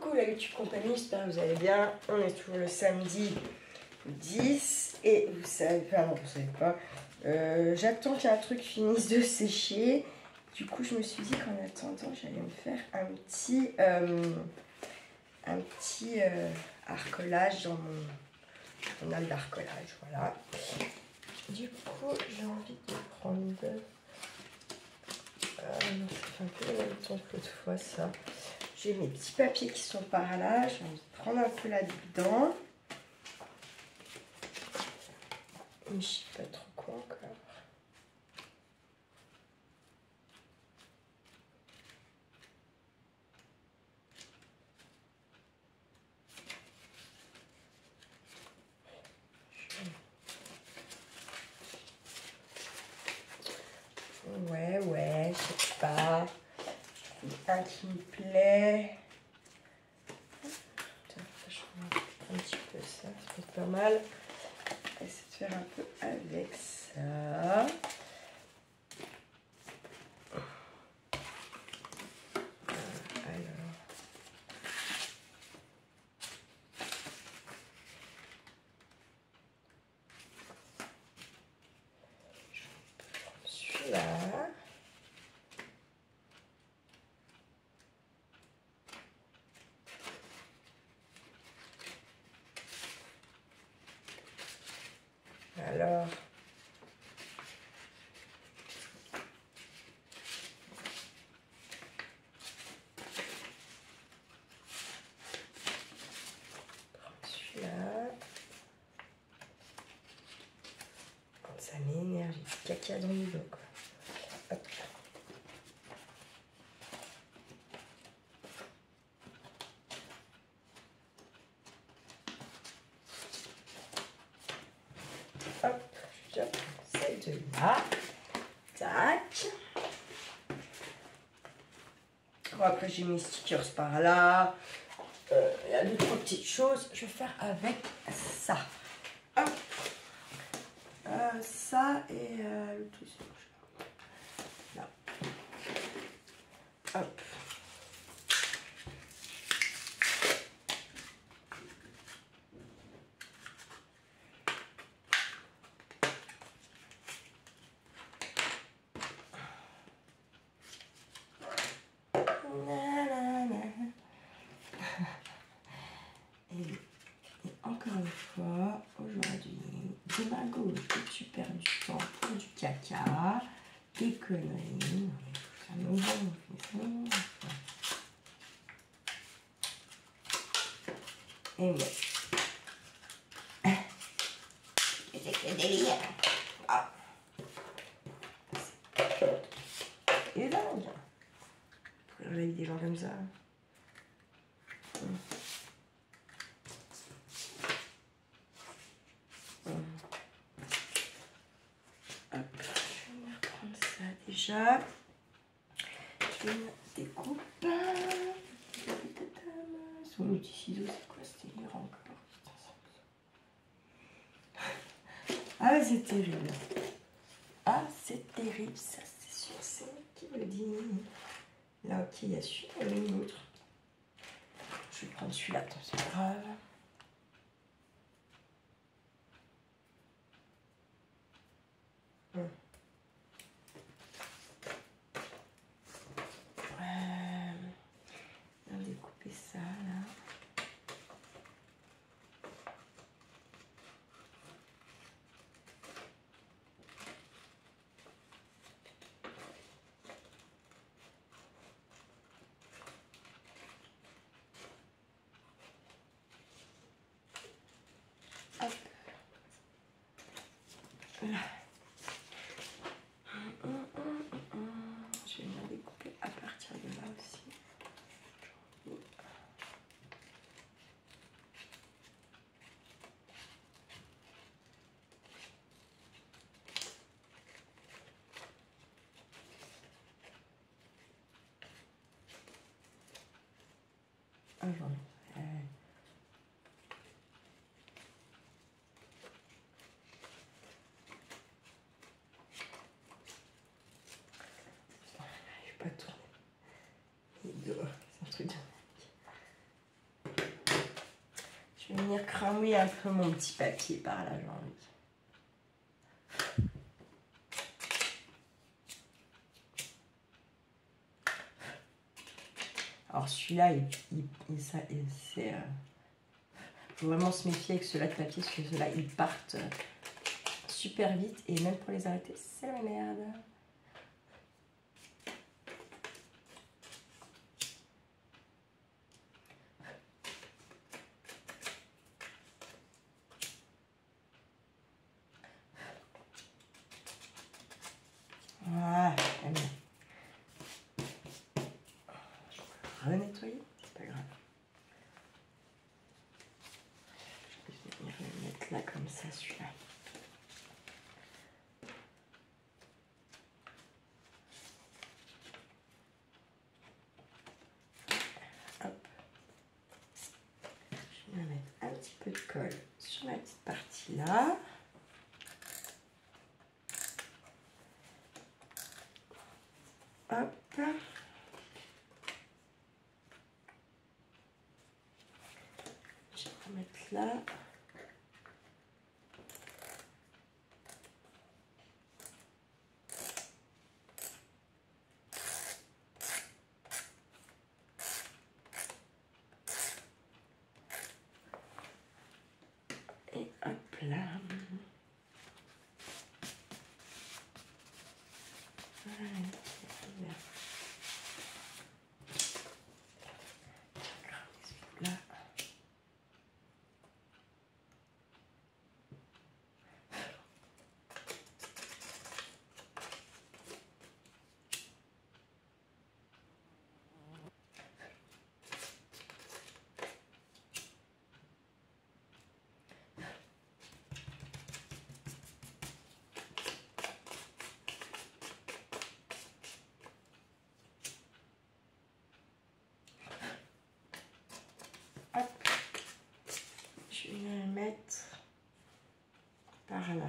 Coucou la YouTube compagnie, j'espère que vous allez bien. On est toujours le samedi 10 et vous savez pas, non vous savez pas, euh, j'attends qu'un truc finisse de sécher. Du coup je me suis dit qu'en attendant j'allais me faire un petit, euh, un petit euh, arcolage dans mon journal d'arcolage, voilà. Du coup j'ai envie de prendre... Ça fait un peu le temps que l'autre fois ça. J'ai mes petits papiers qui sont par là. Je vais prendre un peu là-dedans trop quoi encore. Ouais, ouais, je sais pas un qui me plaît. Un petit peu ça, être pas mal. Essayer de faire un peu avec ça. Alors, celui-là. Ça met énergie. Caca dans le dos. Hop. Hop, je Tac. Bon, après, j'ai mes stickers par là. Euh, Il y a deux, trois petites choses. Je vais faire avec ça. Hop. Euh, ça et euh, le truc. Là. Hop. Et, et encore une fois, aujourd'hui, de ma gauche, tu perds du temps pour du caca, des conneries. On. Et. C'est que délire. Ah. Il est dingue. Avec des gens comme ça? Hop, je vais me reprendre ça déjà. Je vais me découpe. Son outil ciseau, c'est quoi ce délire encore Ah, c'est terrible. Ah, c'est terrible, ça, c'est sûr, c'est qui me dit. Là, ok, il y a celui-là et une autre. Je vais prendre celui-là, attends, c'est grave. Salam. avant. Euh, je pas tourner. C'est un truc de Je vais venir cramer un peu mon petit papier par là, genre. Alors celui-là, il, il, ça. Euh, faut vraiment se méfier avec ceux-là de papier, parce que ceux-là, ils partent euh, super vite. Et même pour les arrêter, c'est la merde. renettoyer, c'est pas grave. Je vais le mettre là comme ça, celui-là. Je vais mettre un petit peu de colle sur la petite partie là. Hop. là. Et hop là. mettre par là.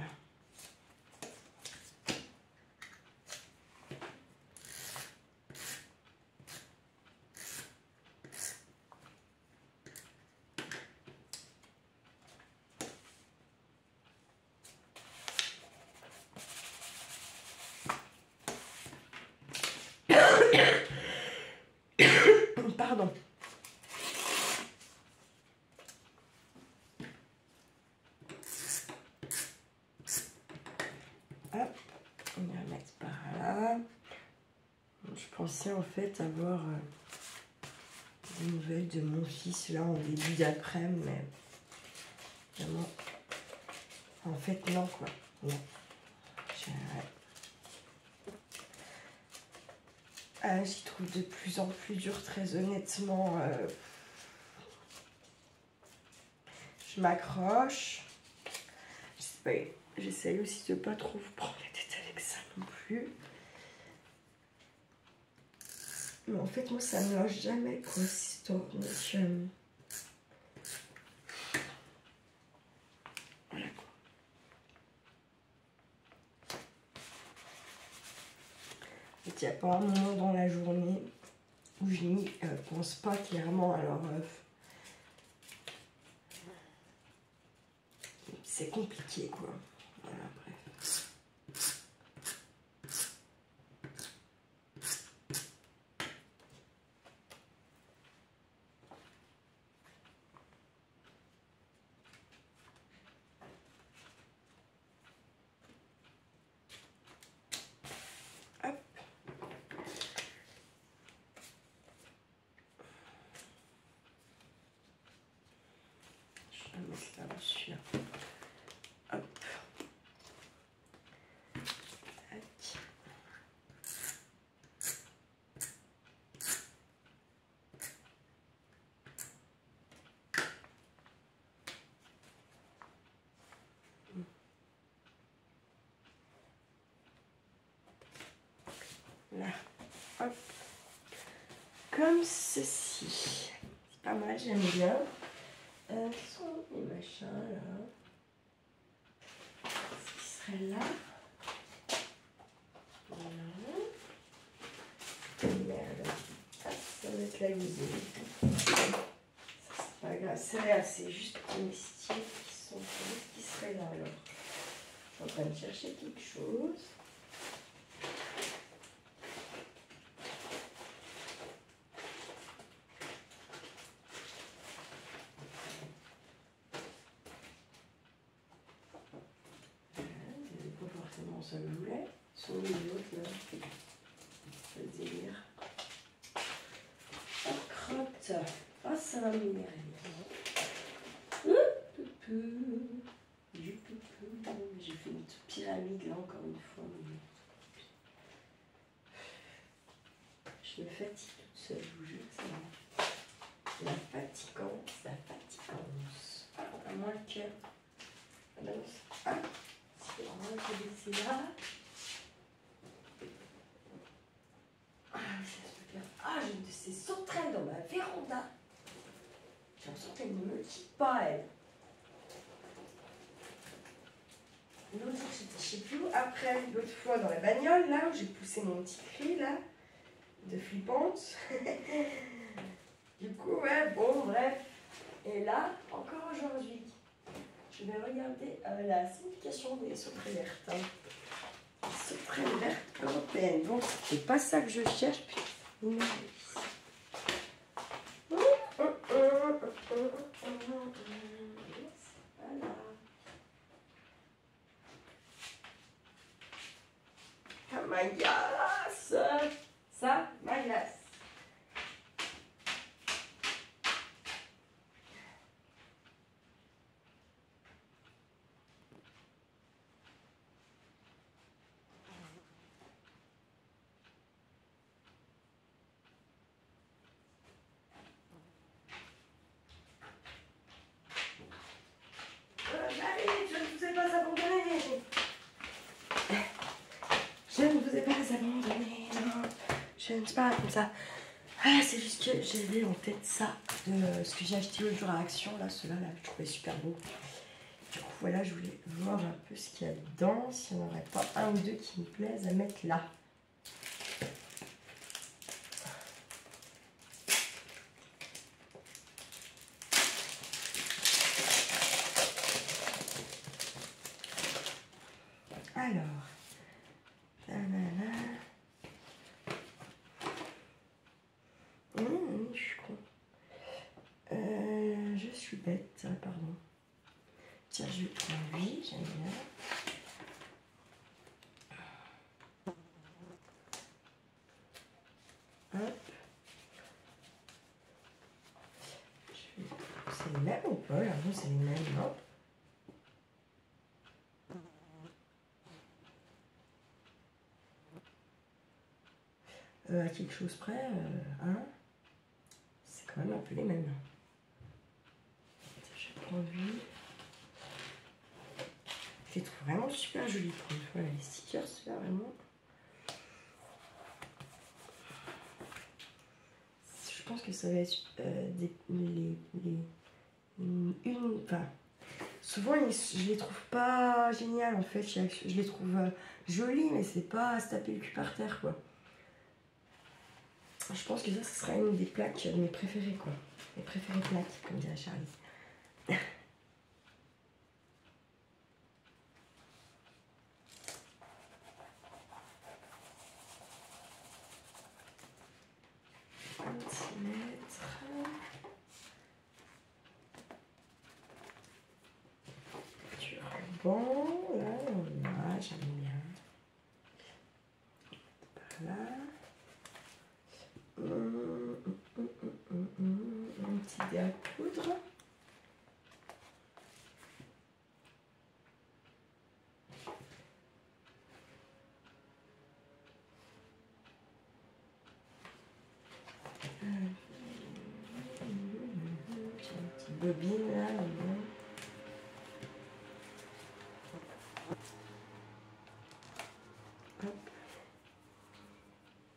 Pardon. pensais en fait avoir euh, des nouvelles de mon fils là en début d'après, mais vraiment, en fait non quoi. Non. Ah, j'y trouve de plus en plus dur, très honnêtement. Euh, je m'accroche. J'essaye aussi de pas trop prendre la tête avec ça non plus. Mais en fait, moi, ça ne lâche jamais, cette histoire. Donc. Il n'y a pas un moment dans la journée où je n'y euh, pense pas clairement. Alors, euh, c'est compliqué, quoi. Voilà, bref. Là, hop, comme ceci. Pas mal, j'aime bien. Euh, machins là Ce qui serait là? La. Ça, c'est pas Là, celle-là, c'est juste mes styles qui sont. Qui serait là alors Je suis en train de chercher quelque chose. Voilà, Pas forcément ça le voulait. Sur les autres là. Le délire. Oh, crotte. Ah, ça va m'énerver. J'ai fait une pyramide là encore une fois. Je me fatigue toute seule, je vous jure ça va. La fatigance, la fatigance. À moins que. Ah, c'est- moins que c'est là. Ah, ça se regarde. Ah, j'ai une de ces sauterelles dans ma véranda. J'ai l'impression qu'elle ne me quitte pas, elle. L'autre, je sais plus. Après, l'autre fois dans la bagnole, là, où j'ai poussé mon petit cri, là, de flippante. du coup, ouais, bon, bref. Et là, encore aujourd'hui, je vais regarder euh, la signification des sauterelles vertes. hein. Les sauterelles vertes européennes. Bon, c'est pas ça que je cherche. Putain, ça m'énerve. Voilà. Ah, ma glace Ça, ma glace. Euh, allez, je ne vous ai pas abandonné. Je non. Je ne pas comme ça. Ah, c'est juste que j'avais en tête ça, de euh, ce que j'ai acheté l'autre jour à Action, là, ceux-là, là, je trouvais super beau. Du coup, voilà, je voulais voir un peu ce qu'il y a dedans, s'il n'y en aurait pas un ou deux qui me plaisent à mettre là. Alors, nanana. Mmh, je suis con. Euh, je suis bête, ah, pardon. Tiens, je vais prendre lui, j'aime bien. Hop. C'est les mêmes ou pas là c'est les mêmes, non Euh, à quelque chose près, euh, hein, c'est quand même un peu les mêmes. Je vais prendre lui. Je les trouve vraiment super jolis pour une fois, les stickers, là, vraiment. Je pense que ça va être euh, les, une, enfin, souvent je les trouve pas géniales en fait, je les trouve euh, jolies, mais c'est pas à se taper le cul par terre quoi. Je pense que ça, ce sera une des plaques de mes préférées, quoi. Mes préférées plaques, comme dirait Charlie. Un centimètre. Banc, là, on a, j'aime bien. Par là. Hum, hum, hum, Un petit dé à coudre. Bobine là. là. Hop.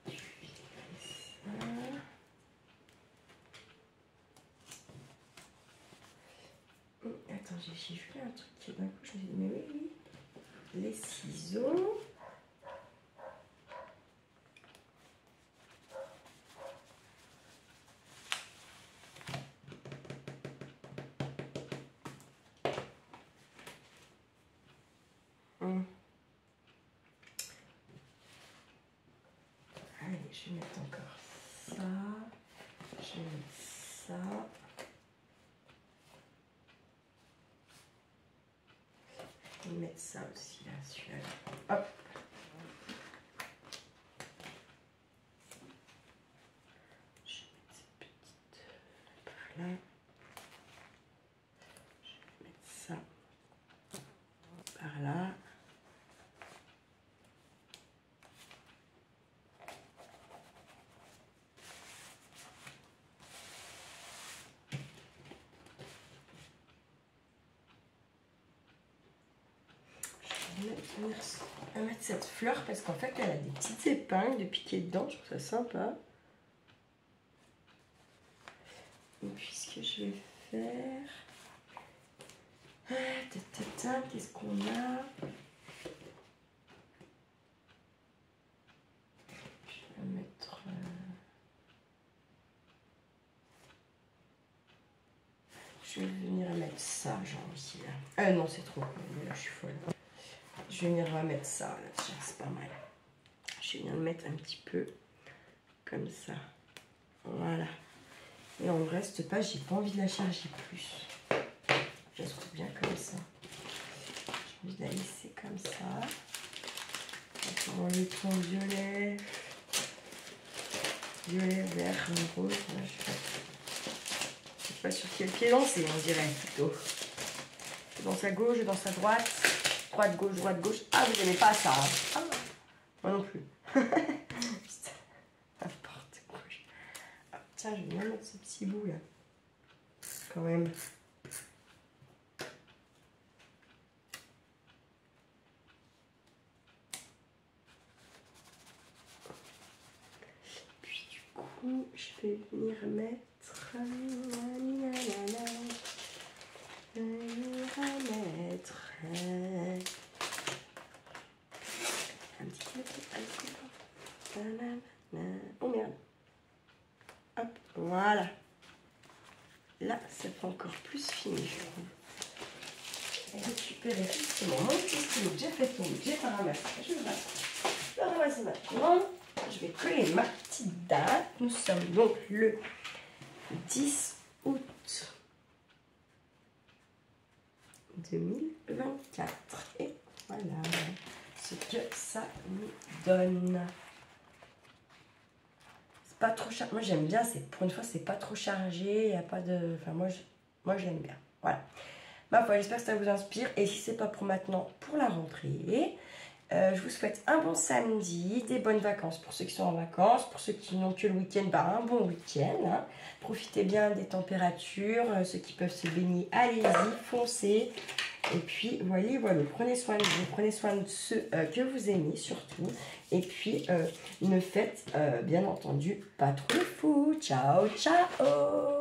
Je fais ça. Hum, Attends, j'ai chiffré un truc qui d'un coup je me suis dit, mais oui, oui. Les ciseaux. Je vais mettre encore ça. Je vais mettre ça. Je vais mettre ça aussi là, celui-là. Hop. Je vais mettre cette petite par là. Je vais mettre ça par là. Je vais mettre, vais mettre cette fleur parce qu'en fait elle a des petites épingles de piquer dedans, je trouve ça sympa. Et puis ce que je vais faire. Ah, Qu'est-ce qu'on a? Je vais mettre. euh, Je vais venir mettre ça, genre ici là. Ah non, c'est trop. Là, je suis folle. Je vais venir mettre ça c'est pas mal. Je vais venir le mettre un petit peu comme ça. Voilà. Et on ne reste pas, j'ai pas envie de la charger plus. Je la trouve bien comme ça. J'ai envie de la laisser comme ça. Dans le ton violet, violet, vert, rose. Je. Je sais pas sur quel pied lancer, on dirait plutôt. Dans sa gauche, dans sa droite. Droite, gauche, droite, gauche. Ah, vous n'aimez pas ça. hein. Ah, moi non plus. N'importe quoi. Ah, tiens, je vais bien mettre ce petit bout là. Quand même. Puis du coup, je vais venir mettre. Venir mettre. Un petit. Oh merde. Hop, voilà. Là, c'est pas encore plus fini, je. Et récupérer justement mon petit stylo que j'ai fait tomber, j'ai pas ramassé. Je vais le ramasser maintenant. Je vais coller ma petite date. Nous sommes donc le 10 août 2024. Ce que ça nous donne. C'est pas trop chargé. Moi j'aime bien, c'est pour une fois c'est pas trop chargé, il a pas de. Enfin moi je, moi je l'aime bien. Voilà. Ma foi, j'espère que ça vous inspire. Et si c'est pas pour maintenant, pour la rentrée. Euh, je vous souhaite un bon samedi, des bonnes vacances pour ceux qui sont en vacances, pour ceux qui n'ont que le week-end, bah, un bon week-end. hein. Profitez bien des températures, euh, ceux qui peuvent se baigner, allez-y, foncez. Et puis voilà, voilà, prenez soin de vous, prenez soin de ceux euh, que vous aimez surtout. Et puis euh, ne faites euh, bien entendu pas trop le fou. Ciao, ciao